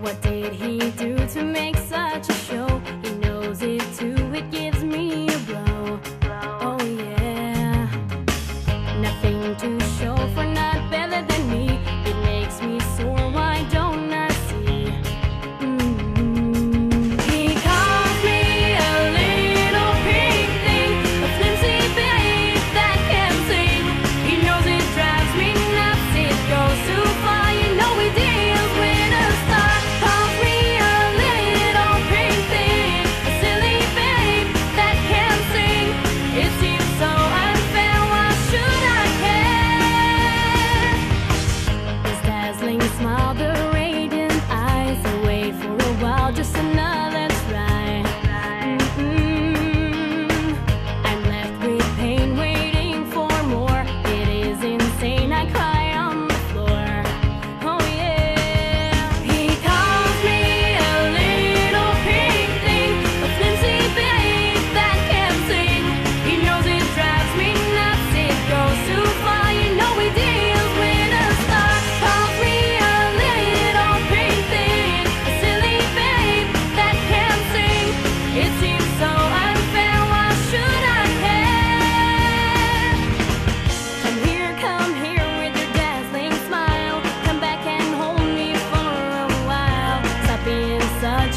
What did he do to make such a show?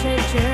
treasure.